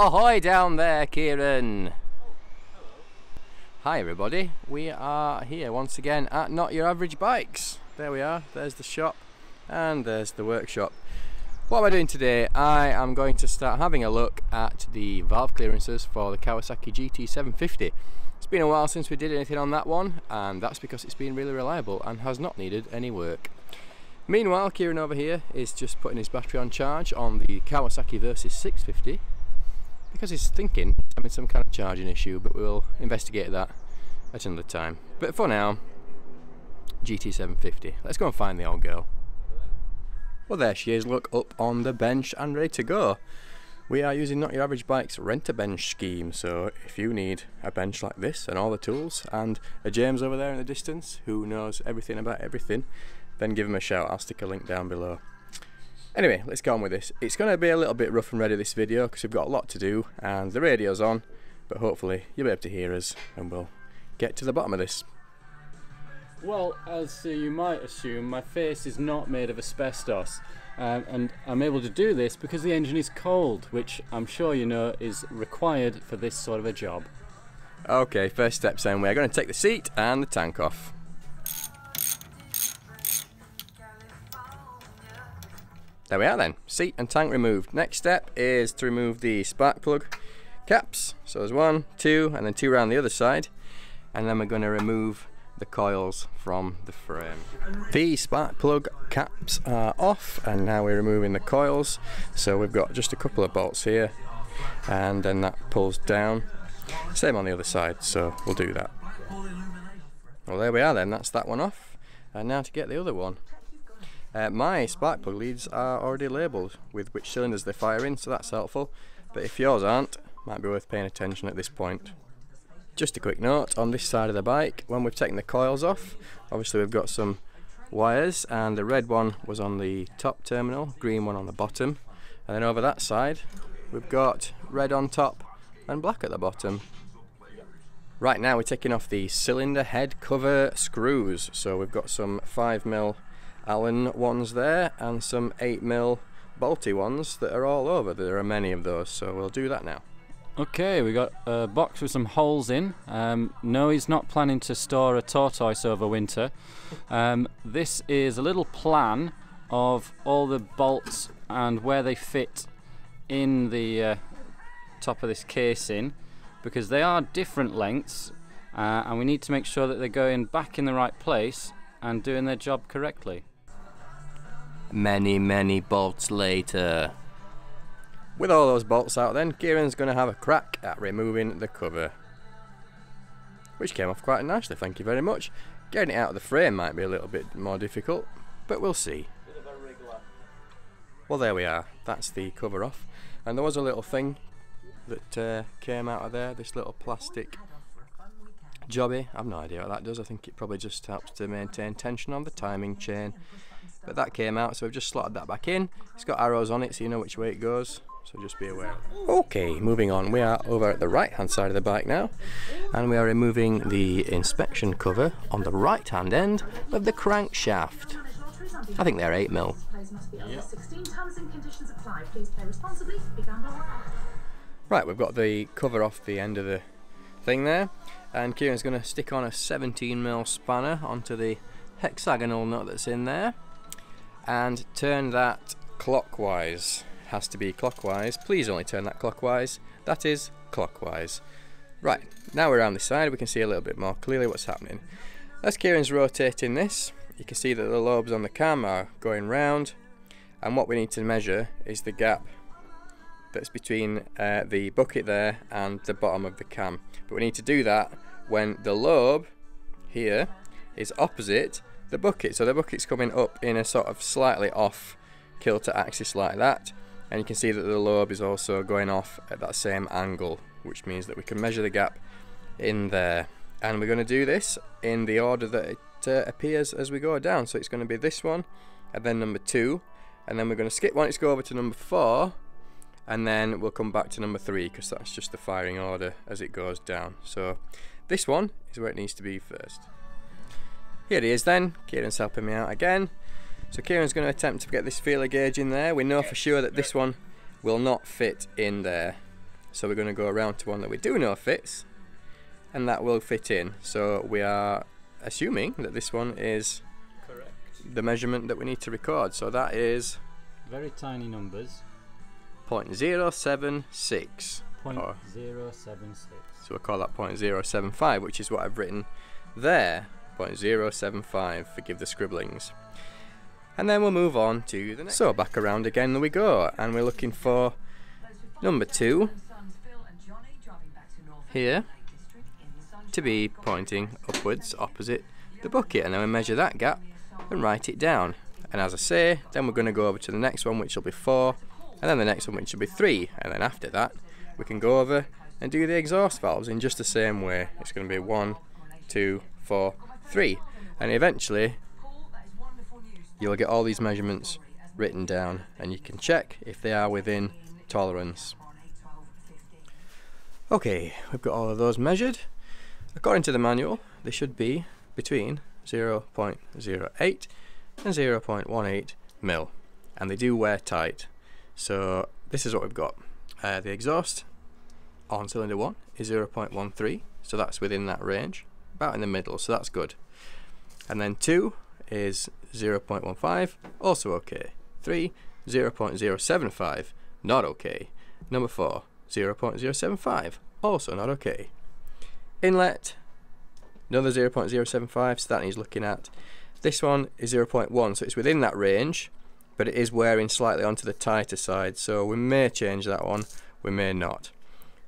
Ahoy down there, Kieran! Hi everybody, we are here once again at Not Your Average Bikes. There we are, there's the shop and there's the workshop. What am I doing today? I am going to start having a look at the valve clearances for the Kawasaki GT750. It's been a while since we did anything on that one and that's because it's been really reliable and has not needed any work. Meanwhile, Kieran over here is just putting his battery on charge on the Kawasaki Versys 650 because he's thinking having some kind of charging issue, but we'll investigate that at another time. But for now, GT750. Let's go and find the old girl. Well, there she is, look up on the bench and ready to go. We are using Not Your Average Bike's rent-a-bench scheme, so if you need a bench like this and all the tools, and a James over there in the distance who knows everything about everything, then give him a shout, I'll stick a link down below. Anyway, let's go on with this. It's going to be a little bit rough and ready this video because we've got a lot to do and the radio's on, but hopefully you'll be able to hear us and we'll get to the bottom of this. Well, as uh, you might assume, my face is not made of asbestos. Um, and I'm able to do this because the engine is cold, which I'm sure you know is required for this sort of a job. Okay, first step then, we're going to take the seat and the tank off. There we are then, seat and tank removed. Next step is to remove the spark plug caps. So there's one, two, and then two around the other side. And then we're going to remove the coils from the frame. The spark plug caps are off and now we're removing the coils. So we've got just a couple of bolts here and then that pulls down. Same on the other side, so we'll do that. Well there we are then, that's that one off. And now to get the other one. Uh, my spark plug leads are already labelled with which cylinders they fire in, so that's helpful. But if yours aren't, might be worth paying attention at this point. Just a quick note on this side of the bike, when we've taken the coils off, obviously we've got some wires and the red one was on the top terminal, green one on the bottom. And then over that side, we've got red on top and black at the bottom. Right now we're taking off the cylinder head cover screws. So we've got some 5mm Allen ones there and some 8mm bolty ones that are all over. There are many of those, so we'll do that now. Okay, we got a box with some holes in. Um, no, he's not planning to store a tortoise over winter. Um, this is a little plan of all the bolts and where they fit in the uh, top of this casing because they are different lengths uh, and we need to make sure that they're going back in the right place and doing their job correctly. Many, many bolts later. With all those bolts out then, Kieran's going to have a crack at removing the cover. Which came off quite nicely, thank you very much. Getting it out of the frame might be a little bit more difficult, but we'll see. Well there we are, that's the cover off. And there was a little thing that uh, came out of there, this little plastic jobby. I've no idea what that does, I think it probably just helps to maintain tension on the timing chain but that came out so we've just slotted that back in. It's got arrows on it so you know which way it goes so just be aware. Okay moving on. We are over at the right hand side of the bike now and we are removing the inspection cover on the right hand end of the crankshaft. I think they're 8 mil. Right we've got the cover off the end of the thing there and Kieran's going to stick on a 17 mil spanner onto the hexagonal nut that's in there and turn that clockwise. Has to be clockwise. Please only turn that clockwise. That is clockwise. Right, now we're around the side, we can see a little bit more clearly what's happening. As Kieran's rotating this, you can see that the lobes on the cam are going round, and what we need to measure is the gap that's between uh, the bucket there and the bottom of the cam. But we need to do that when the lobe here is opposite the bucket. So the bucket's coming up in a sort of slightly off kilter axis like that. And you can see that the lobe is also going off at that same angle, which means that we can measure the gap in there. And we're going to do this in the order that it uh, appears as we go down. So it's going to be this one, and then number two, and then we're going to skip one, let's go over to number four, and then we'll come back to number three, because that's just the firing order as it goes down. So this one is where it needs to be first. Here he is then, Kieran's helping me out again. So Kieran's going to attempt to get this feeler gauge in there. We know for sure that this one will not fit in there. so we're going to go around to one that we do know fits and that will fit in so we are assuming that this one is Correct. the measurement that we need to record so that is Very tiny numbers. 0.076 Point Oh. zero seven six. so we'll call that 0.075 which is what I've written there 0.075 forgive the scribblings. And then we'll move on to the next. So back around again there we go and we're looking for number two. Here to be pointing upwards opposite the bucket and then we measure that gap and write it down. And as I say then we're going to go over to the next one which will be 4 and then the next one which will be 3 and then after that we can go over and do the exhaust valves in just the same way. It's going to be 1 2 4 3 and eventually you'll get all these measurements written down and you can check if they are within tolerance. Okay we've got all of those measured. According to the manual, they should be between 0.08 and 0.18 mil, and they do wear tight. So this is what we've got. Uh, the exhaust on cylinder 1 is 0.13, so that's within that range, about in the middle, so that's good. And then 2 is 0.15, also okay. 3, 0.075, not okay. Number 4, 0.075, also not okay. Inlet, another 0.075, so that needs looking at. This one is 0.1, so it's within that range, but it is wearing slightly onto the tighter side, so we may change that one, we may not.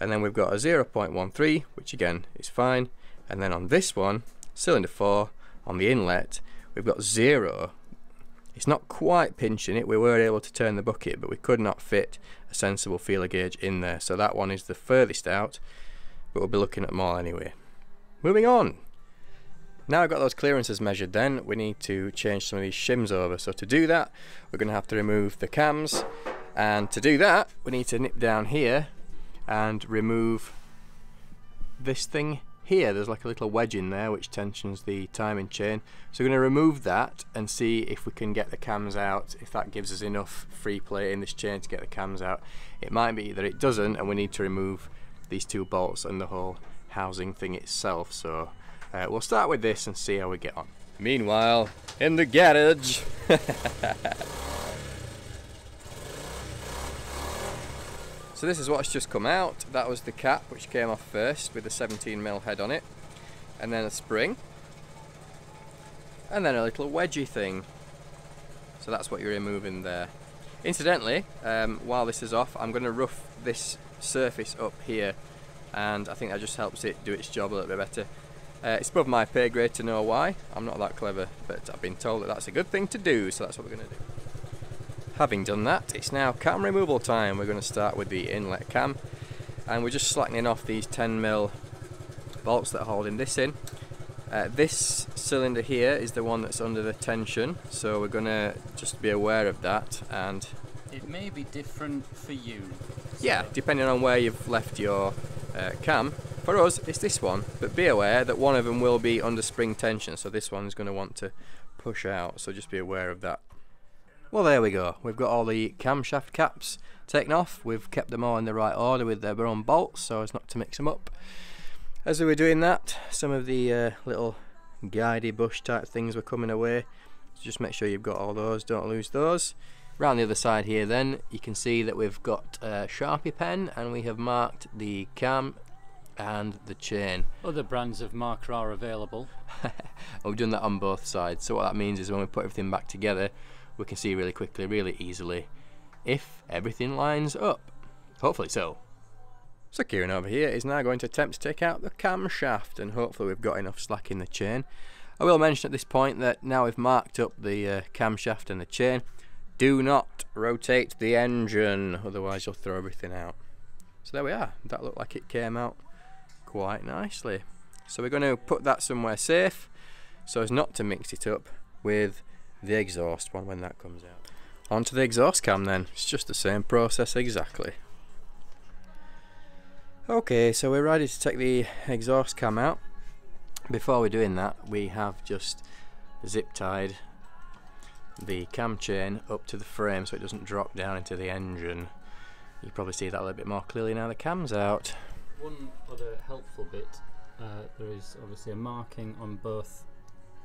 And then we've got a 0.13, which again is fine. And then on this one, cylinder 4, on the inlet, we've got 0. It's not quite pinching it, we were able to turn the bucket, but we could not fit a sensible feeler gauge in there, so that one is the furthest out but we'll be looking at more anyway. Moving on. Now I've got those clearances measured then, we need to change some of these shims over. So to do that, we're going to have to remove the cams. And to do that, we need to nip down here and remove this thing here. There's like a little wedge in there which tensions the timing chain. So we're going to remove that and see if we can get the cams out, if that gives us enough free play in this chain to get the cams out. It might be that it doesn't and we need to remove these two bolts and the whole housing thing itself so uh, we'll start with this and see how we get on meanwhile in the garage so this is what's just come out that was the cap which came off first with the 17mm head on it and then a spring and then a little wedgy thing so that's what you're removing there incidentally um, while this is off I'm going to rough this surface up here and I think that just helps it do its job a little bit better. Uh, it's above my pay grade to know why, I'm not that clever but I've been told that that's a good thing to do so that's what we're going to do. Having done that it's now cam removal time, we're going to start with the inlet cam and we're just slackening off these 10mm bolts that are holding this in. Uh, this cylinder here is the one that's under the tension so we're going to just be aware of that and It may be different for you. Yeah, depending on where you've left your uh, cam. For us, it's this one, but be aware that one of them will be under spring tension, so this one's going to want to push out, so just be aware of that. Well, there we go. We've got all the camshaft caps taken off. We've kept them all in the right order with their own bolts, so as not to mix them up. As we were doing that, some of the uh, little guidey bush type things were coming away. So just make sure you've got all those, don't lose those. Round the other side here then, you can see that we've got a Sharpie pen and we have marked the cam and the chain. Other brands of marker are available. We've done that on both sides. So what that means is when we put everything back together, we can see really quickly, really easily, if everything lines up. Hopefully so. So Kieran over here is now going to attempt to take out the camshaft and hopefully we've got enough slack in the chain. I will mention at this point that now we've marked up the uh, camshaft and the chain, do not rotate the engine, otherwise you'll throw everything out. So there we are, that looked like it came out quite nicely. So we're going to put that somewhere safe, so as not to mix it up with the exhaust one when that comes out. Onto the exhaust cam then, it's just the same process exactly. Okay, so we're ready to take the exhaust cam out. Before we're doing that, we have just zip tied the cam chain up to the frame so it doesn't drop down into the engine You probably see that a little bit more clearly now the cam's out. One other helpful bit, uh, there is obviously a marking on both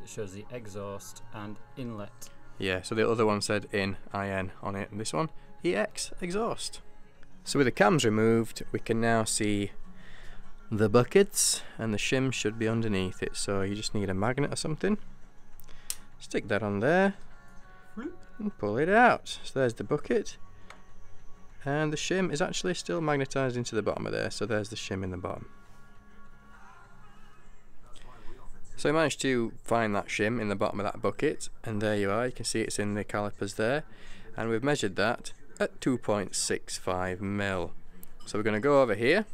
that shows the exhaust and inlet. Yeah, so the other one said in IN on it, and this one EX exhaust. So with the cams removed, we can now see the buckets, and the shim should be underneath it. So you just need a magnet or something. Stick that on there, and pull it out. So there's the bucket, and the shim is actually still magnetized into the bottom of there. So there's the shim in the bottom. So I managed to find that shim in the bottom of that bucket and there you are, you can see it's in the calipers there and we've measured that at 2.65 mil. So we're going to go over here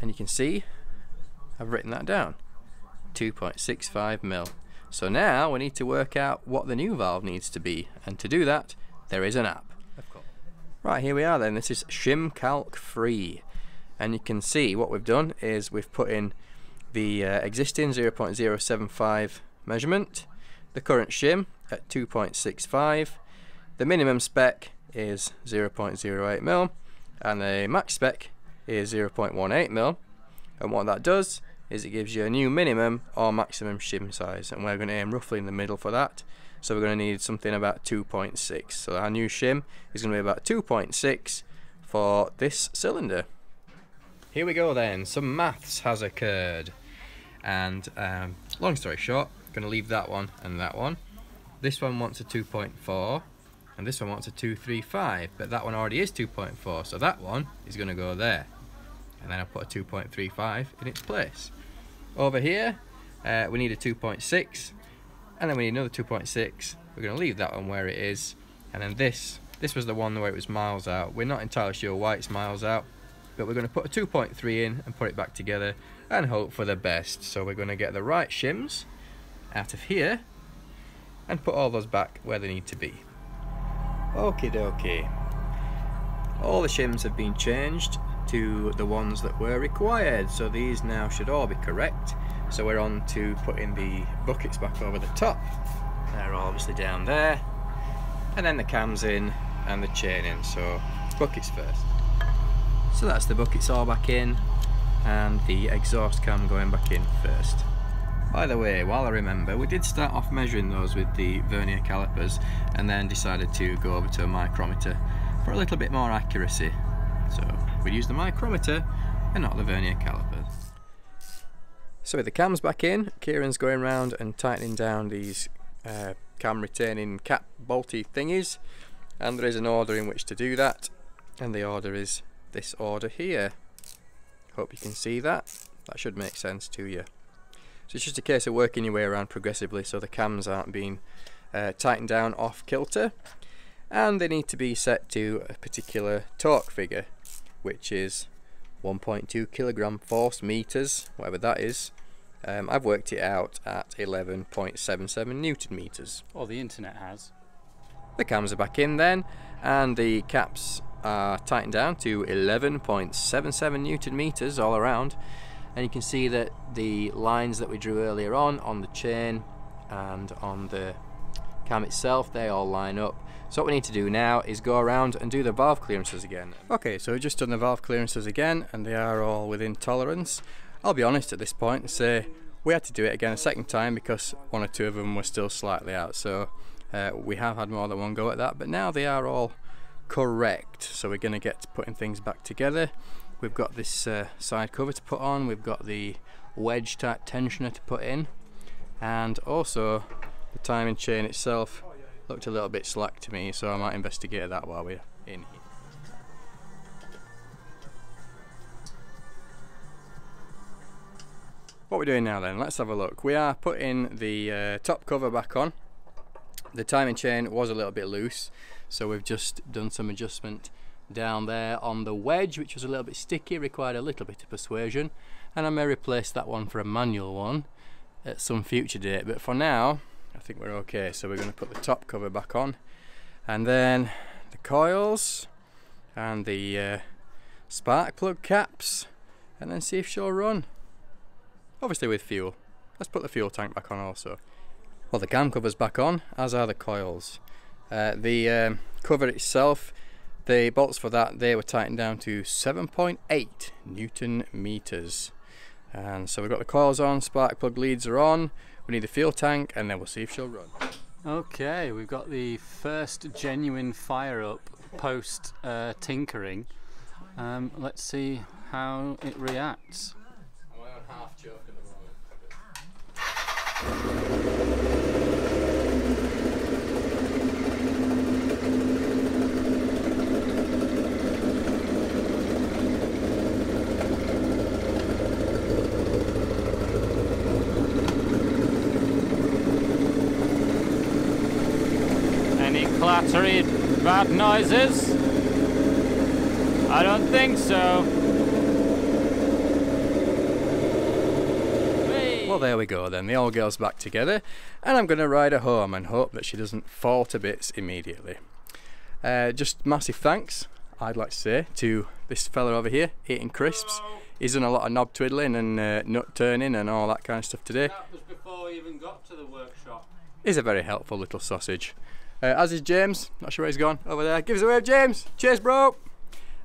and you can see I've written that down 2.65 mil. So now we need to work out what the new valve needs to be and to do that there is an app. Right here we are then, this is shim calc free and you can see what we've done is we've put in the uh, existing 0.075 measurement, the current shim at 2.65, the minimum spec is 0.08 mil, and the max spec is 0.18 mil. And what that does is it gives you a new minimum or maximum shim size, and we're going to aim roughly in the middle for that. So we're going to need something about 2.6. So our new shim is going to be about 2.6 for this cylinder. Here we go then, some maths has occurred. And um, long story short, I'm going to leave that one and that one. This one wants a 2.4 and this one wants a 235, but that one already is 2.4, so that one is going to go there. And then I'll put a 2.35 in its place. Over here, uh, we need a 2.6, and then we need another 2.6. We're going to leave that one where it is, and then this, this was the one where it was miles out. We're not entirely sure why it's miles out, but we're going to put a 2.3 in and put it back together and hope for the best. So we're going to get the right shims out of here and put all those back where they need to be. Okie dokie. All the shims have been changed to the ones that were required, so these now should all be correct. So we're on to putting the buckets back over the top. They're obviously down there. And then the cams in and the chain in, so buckets first. So that's the buckets all back in and the exhaust cam going back in first. By the way, while I remember, we did start off measuring those with the vernier calipers and then decided to go over to a micrometer for a little bit more accuracy. So we use the micrometer and not the vernier caliper. So with the cams back in, Kieran's going around and tightening down these uh, cam retaining cap bolty thingies and there is an order in which to do that and the order is this order here. Hope you can see that. That should make sense to you. So it's just a case of working your way around progressively so the cams aren't being uh, tightened down off kilter and they need to be set to a particular torque figure which is 1.2 kilogram force meters whatever that is um, I've worked it out at 11.77 newton meters or the internet has the cams are back in then and the caps tightened down to 11.77 newton meters all around. And you can see that the lines that we drew earlier on on the chain and on the cam itself they all line up. So what we need to do now is go around and do the valve clearances again. Okay so we've just done the valve clearances again and they are all within tolerance. I'll be honest at this point and say we had to do it again a second time because one or two of them were still slightly out. So uh, we have had more than one go at that but now they are all correct. So we're going to get to putting things back together. We've got this uh, side cover to put on. We've got the wedge type tensioner to put in. And also the timing chain itself looked a little bit slack to me so I might investigate that while we're in here. What we're doing now then let's have a look. We are putting the uh, top cover back on. The timing chain was a little bit loose so we've just done some adjustment down there on the wedge which was a little bit sticky required a little bit of persuasion. And I may replace that one for a manual one at some future date. But for now I think we're okay. So we're going to put the top cover back on. And then the coils and the uh, spark plug caps. And then see if she'll run. Obviously with fuel. Let's put the fuel tank back on also. Well the cam cover's back on as are the coils uh, the um, cover itself, The bolts for that, they were tightened down to 7.8 Newton meters. And so we've got the coils on, spark plug leads are on, we need the fuel tank and then we'll see if she'll run. Okay, we've got the first genuine fire up post uh, tinkering. Um, let's see how it reacts. Any clattery bad noises? I don't think so. Well, there we go then. The old girl's back together, and I'm going to ride her home and hope that she doesn't fall to bits immediately. Uh, just massive thanks, I'd like to say, to this fella over here eating crisps. He's done a lot of knob twiddling and uh, nut turning and all that kind of stuff today. That was before we even got to the workshop. He's a very helpful little sausage. Uh, as is James, not sure where he's gone, over there. Give us a wave, James! Cheers, bro!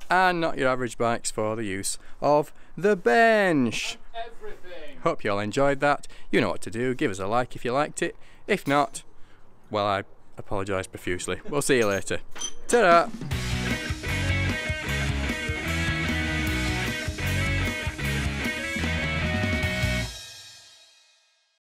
And not your average bikes for the use of the bench. Everything. Hope you all enjoyed that. You know what to do. Give us a like if you liked it. If not, well, I apologise profusely. We'll see you later. Ta-da!